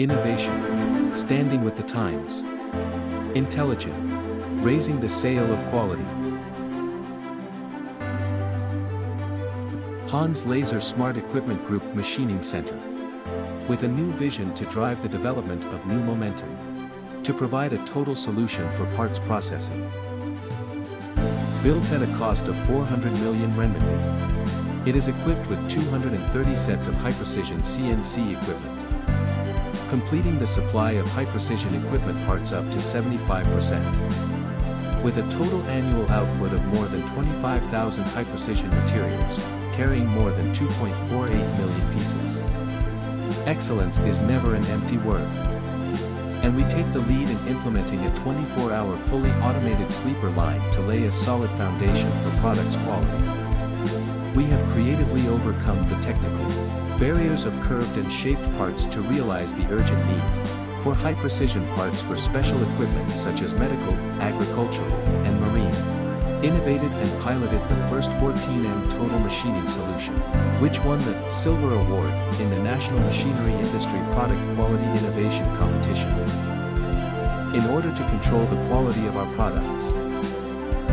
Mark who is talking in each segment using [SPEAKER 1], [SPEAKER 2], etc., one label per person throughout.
[SPEAKER 1] Innovation. Standing with the times. Intelligent. Raising the sail of quality. Han's Laser Smart Equipment Group Machining Center. With a new vision to drive the development of new momentum. To provide a total solution for parts processing. Built at a cost of 400 million renminbi. It is equipped with 230 sets of high-precision CNC equipment. Completing the supply of high-precision equipment parts up to 75%. With a total annual output of more than 25,000 high-precision materials, carrying more than 2.48 million pieces. Excellence is never an empty word. And we take the lead in implementing a 24-hour fully automated sleeper line to lay a solid foundation for products quality. We have creatively overcome the technical barriers of curved and shaped parts to realize the urgent need for high-precision parts for special equipment such as medical, agricultural, and marine. Innovated and piloted the first 14M total machining solution, which won the Silver Award in the National Machinery Industry Product Quality Innovation Competition. In order to control the quality of our products,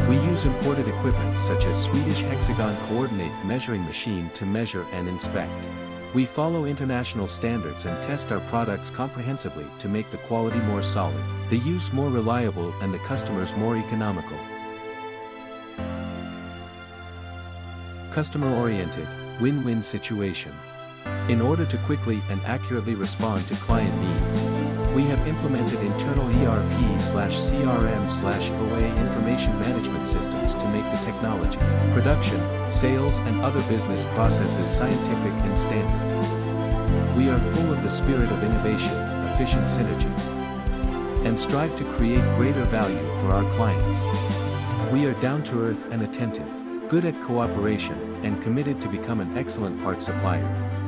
[SPEAKER 1] we use imported equipment such as Swedish Hexagon Coordinate Measuring Machine to measure and inspect. We follow international standards and test our products comprehensively to make the quality more solid, the use more reliable and the customers more economical. Customer-oriented, win-win situation. In order to quickly and accurately respond to client needs, we have implemented internal ERP CRM OA information the technology, production, sales and other business processes scientific and standard. We are full of the spirit of innovation, efficient synergy, and strive to create greater value for our clients. We are down to earth and attentive, good at cooperation, and committed to become an excellent part supplier.